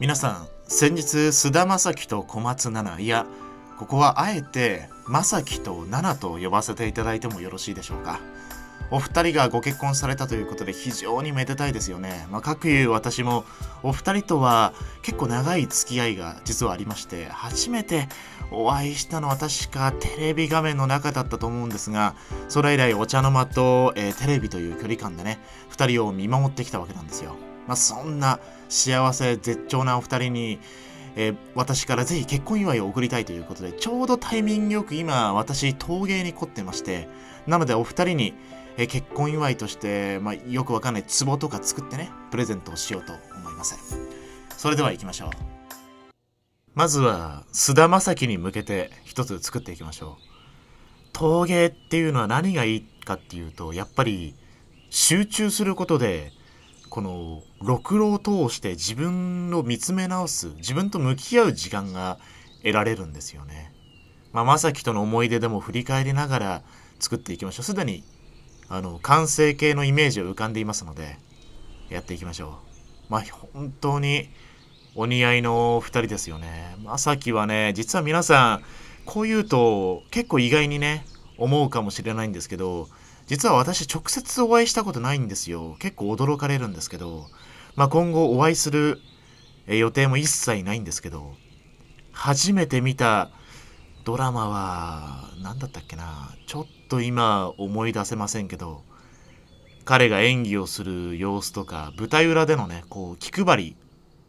皆さん先日菅田将暉と小松菜奈いやここはあえて正樹と菜奈と呼ばせていただいてもよろしいでしょうかお二人がご結婚されたということで非常にめでたいですよね。まあ、各いう私もお二人とは結構長い付き合いが実はありまして初めてお会いしたのは確かテレビ画面の中だったと思うんですがそれ以来お茶の間と、えー、テレビという距離感でね二人を見守ってきたわけなんですよ。まあ、そんな幸せ絶頂なお二人にえー、私からぜひ結婚祝いを送りたいということで、ちょうどタイミングよく今、私、陶芸に凝ってまして、なのでお二人に、え結婚祝いとして、まあ、よくわかんない壺とか作ってね、プレゼントをしようと思います。それでは行きましょう。まずは、菅田将暉に向けて一つ作っていきましょう。陶芸っていうのは何がいいかっていうと、やっぱり集中することで、この、ろくろを通して自分を見つめ直す、自分と向き合う時間が得られるんですよね。まあ、正樹との思い出でも振り返りながら作っていきましょう。すでにあの完成形のイメージを浮かんでいますのでやっていきましょうまあ本当にお似合いの2人ですよねまさきはね実は皆さんこう言うと結構意外にね思うかもしれないんですけど実は私直接お会いしたことないんですよ結構驚かれるんですけど、まあ、今後お会いする予定も一切ないんですけど初めて見たドラマは何だったっけな。ちょっと今思い出せませんけど彼が演技をする様子とか舞台裏でのねこう気配り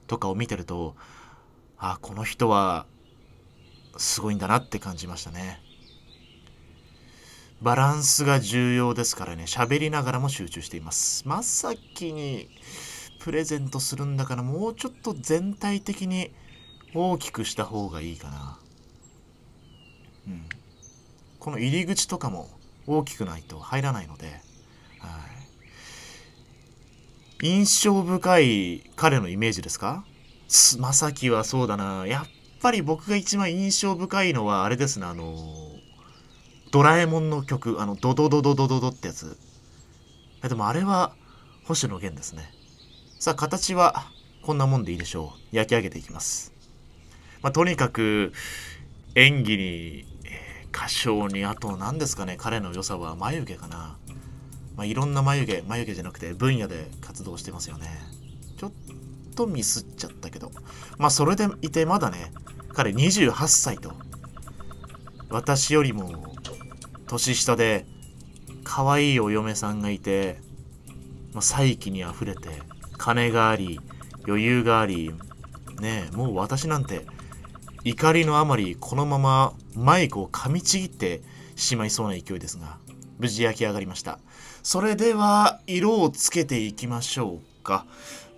とかを見てるとあこの人はすごいんだなって感じましたね。バランスが重要ですからね。喋りながらも集中しています。真っ先にプレゼントするんだからもうちょっと全体的に大きくした方がいいかな。うん、この入り口とかも大きくないと入らないので、はい、印象深い彼のイメージですか？まさきはそうだな。やっぱり僕が一番印象深いのはあれですね。あのドラえもんの曲。あのドドドドドドドってやつ。でもあれは星野源ですねさあ形はこんなもんでいいでしょう。焼き上げていきます、まあ、とにかく演技に歌唱にあと何ですかね。彼の良さは眉毛かな、まあ、いろんな眉毛眉毛じゃなくて分野で活動してますよね。ちょっとミスっちゃったけど。まあそれでいてまだね彼28歳と私よりも年下で可愛いお嫁さんがいて、まあ、才気にあふれて金があり余裕がありねえもう私なんて怒りのあまりこのままマイクを噛みちぎってしまいそうな勢いですが無事焼き上がりました。それでは色をつけていきましょうか。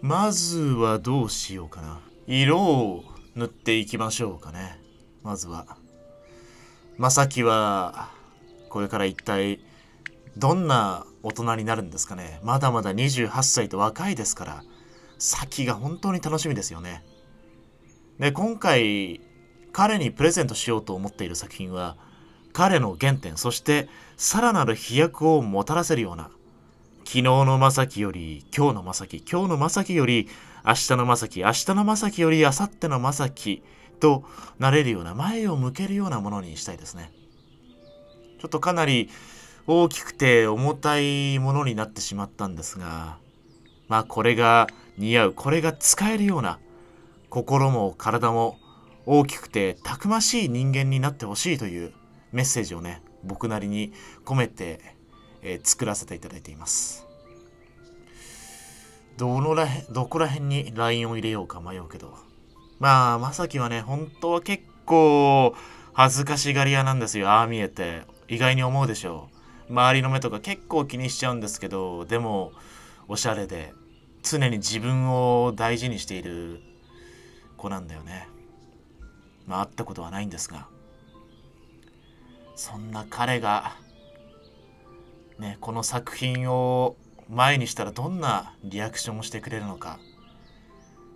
まずはどうしようかな。色を塗っていきましょうかね。まずは。まさきはこれから一体どんな大人になるんですかね。まだまだ28歳と若いですから先が本当に楽しみですよね。で今回彼にプレゼントしようと思っている作品は彼の原点そしてさらなる飛躍をもたらせるような昨日のまさきより今日のまさき今日のまさきより明日のまさき明日のまさきより明後日のまさきとなれるような前を向けるようなものにしたいですね。ちょっとかなり大きくて重たいものになってしまったんですがまあこれが似合うこれが使えるような心も体も大きくてたくましい人間になってほしいというメッセージをね僕なりに込めて、えー、作らせていただいています。どのらへどこら辺に LINE を入れようか迷うけど。まあまさきはね本当は結構恥ずかしがり屋なんですよ。ああ見えて。意外に思うでしょう。周りの目とか結構気にしちゃうんですけどでもおしゃれで常に自分を大事にしている子なんだよね。まあ、会ったことはないんですが。そんな彼がねこの作品を前にしたらどんなリアクションをしてくれるのか、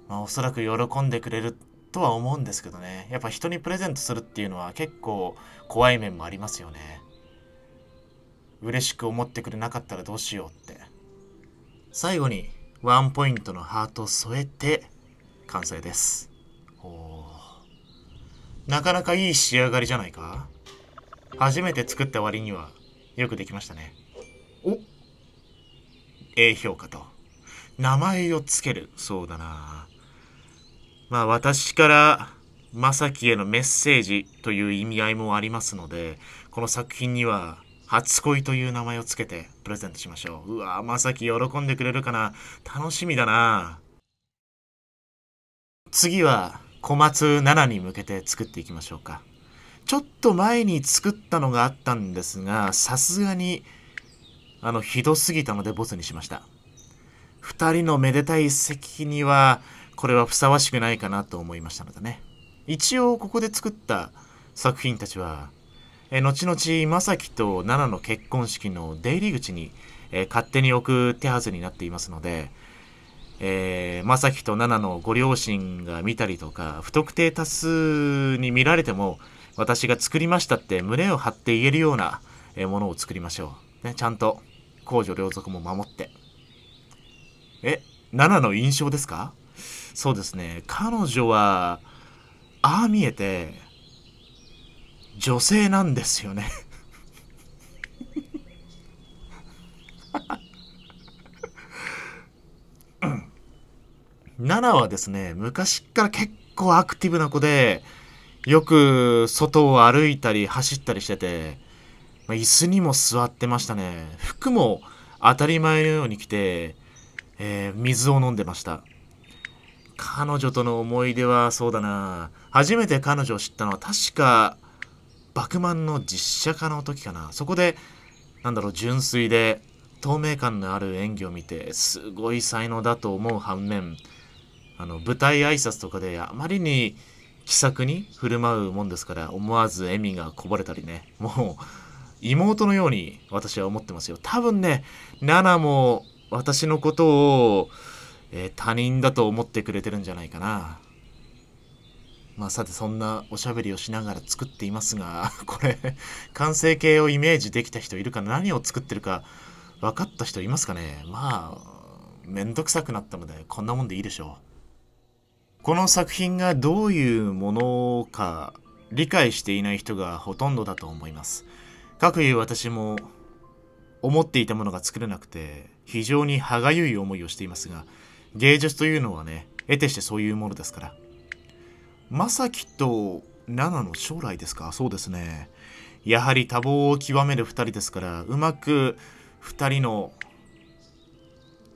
まあ、おそらく喜んでくれるとは思うんですけどね。やっぱ人にプレゼントするっていうのは結構怖い面もありますよね。嬉しく思ってくれなかったらどうしようって。最後にワンポイントのハートを添えて完成です。おなかなかいい仕上がりじゃないか？初めて作った割にはよくできましたね。お A 評価と。名前をつけるそうだな。まあ私から正樹へのメッセージという意味合いもありますのでこの作品には初恋という名前をつけてプレゼントしましょう。うわ正樹喜んでくれるかな。楽しみだな。次は小松7に向けて作っていきましょうか。ちょっと前に作ったのがあったんですがさすがにあのひどすぎたのでボツにしました。2人のめでたい席にはこれはふさわしくないかなと思いましたのでね。一応ここで作った作品たちはえ後々正樹と奈々の結婚式の出入り口に、え勝手に置く手はずになっていますので、えー、正樹と奈々のご両親が見たりとか不特定多数に見られても私が作りましたって胸を張って言えるようなものを作りましょう。ね、ちゃんと公序良俗も守って。え、奈々の印象ですか？そうですね。彼女は、ああ見えて、女性なんですよねナナはですね、昔から結構アクティブな子で、よく外を歩いたり走ったりしてて、まあ、椅子にも座ってましたね。服も当たり前のように着て、えー、水を飲んでました。彼女との思い出はそうだな。初めて彼女を知ったのは確かバクマンの実写化の時かな。そこで、なんだろう、純粋で透明感のある演技を見て、すごい才能だと思う反面、あの、舞台挨拶とかであまりに気さくに振る舞うもんですから、思わず笑みがこぼれたりね、もう、妹のように私は思ってますよ。多分ね、ナナも私のことを、えー、他人だと思ってくれてるんじゃないかな。まあさてそんなおしゃべりをしながら作っていますが、これ、完成形をイメージできた人いるかな？何を作ってるか分かった人いますかね？まあ、めんどくさくなったのでこんなもんでいいでしょう。この作品がどういうものか理解していない人がほとんどだと思います。かくいう私も思っていたものが作れなくて非常に歯がゆい思いをしていますが芸術というのはね得てしてそういうものですから正樹と奈々の将来ですか？そうですね。やはり多忙を極める2人ですから、うまく2人の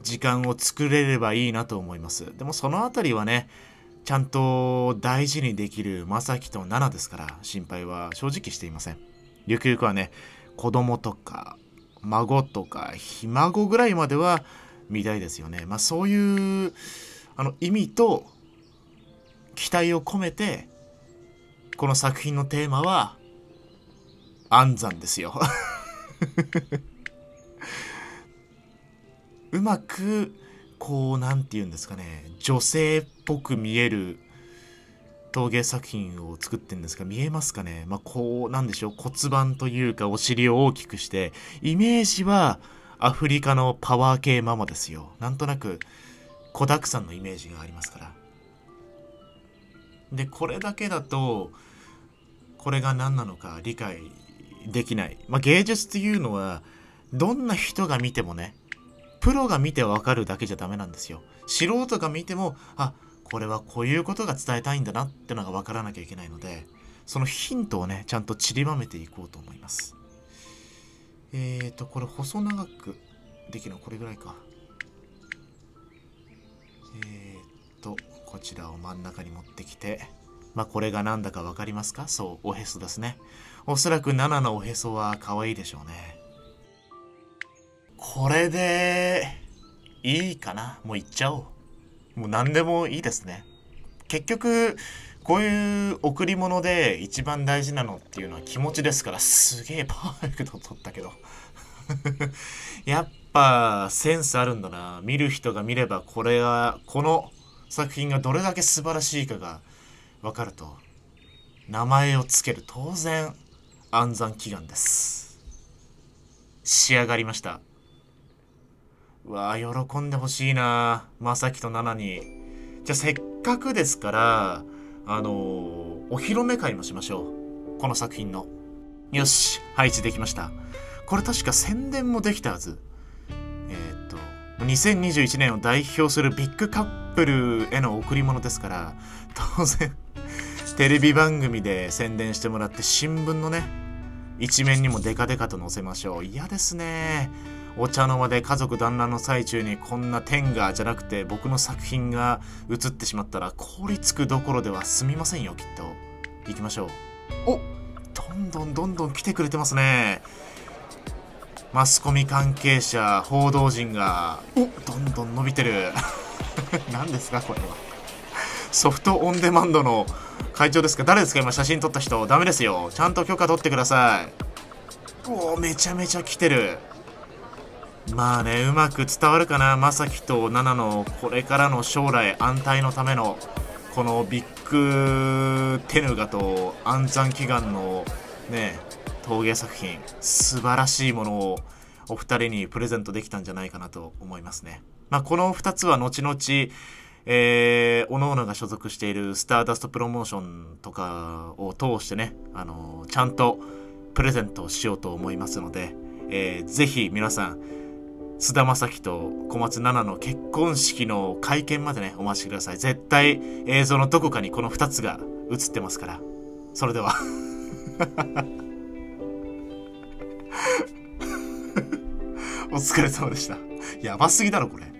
時間を作れればいいなと思います。でもその辺りはね、ちゃんと大事にできる正樹と奈々ですから、心配は正直していません。ゆくゆくはね、子供とか孫とかひ孫ぐらいまでは見たいですよね。まあそういうあの意味と期待を込めてこの作品のテーマは安産ですよ。うまくこう何て言うんですかね女性っぽく見える陶芸作品を作ってるんですが見えますかね？まあこうなんでしょう骨盤というかお尻を大きくしてイメージはアフリカのパワー系ママですよ。なんとなく子だくさんのイメージがありますから。でこれだけだとこれが何なのか理解できない、まあ、芸術っていうのはどんな人が見てもねプロが見てわかるだけじゃダメなんですよ。素人が見てもあこれはこういうことが伝えたいんだなってのが分からなきゃいけないのでそのヒントをねちゃんと散りばめていこうと思います。えーとこれ細長くできるのこれぐらいか。えーとこちらを真ん中に持ってきて、まあこれが何だか分かりますか？そう、おへそですね。おそらく7のおへそは可愛いでしょうね。これで、いいかな？もういっちゃおう。もう何でもいいですね。結局、こういう贈り物で一番大事なのっていうのは気持ちですから、すげえパーフェクト取ったけど。やっぱセンスあるんだな。見る人が見ればこれは、この作品がどれだけ素晴らしいかが分かると名前を付ける当然安産祈願です。仕上がりました。うわあ喜んでほしいなまさきと奈々にじゃあせっかくですからあのーお披露目会もしましょう。この作品の。よし配置できました。これ確か宣伝もできたはず。えーっと2021年を代表するビッグカッププルへの贈り物ですから当然テレビ番組で宣伝してもらって新聞のね一面にもデカデカと載せましょう。嫌ですね。お茶の間で家族団らんの最中にこんな天下じゃなくて僕の作品が映ってしまったら凍りつくどころでは済みませんよきっと。行きましょう。おどんどんどんどん来てくれてますね。マスコミ関係者報道陣がおどんどん伸びてる。何ですかこれは。ソフトオンデマンドの会長ですか誰ですか今写真撮った人。ダメですよ。ちゃんと許可取ってください。おおめちゃめちゃ来てる。まあねうまく伝わるかな。まさきとナナのこれからの将来安泰のためのこのビッグテヌガと安産祈願のね陶芸作品。素晴らしいものをお二人にプレゼントできたんじゃないかなと思いますね。まあ、この2つは後々、えー、各々が所属しているスターダストプロモーションとかを通してね、あのーちゃんとプレゼントをしようと思いますので、えー、ぜひ皆さん、菅田将暉と小松菜奈の結婚式の会見までね、お待ちください。絶対映像のどこかにこの2つが映ってますから。それでは。お疲れ様でした。やばすぎだろ、これ。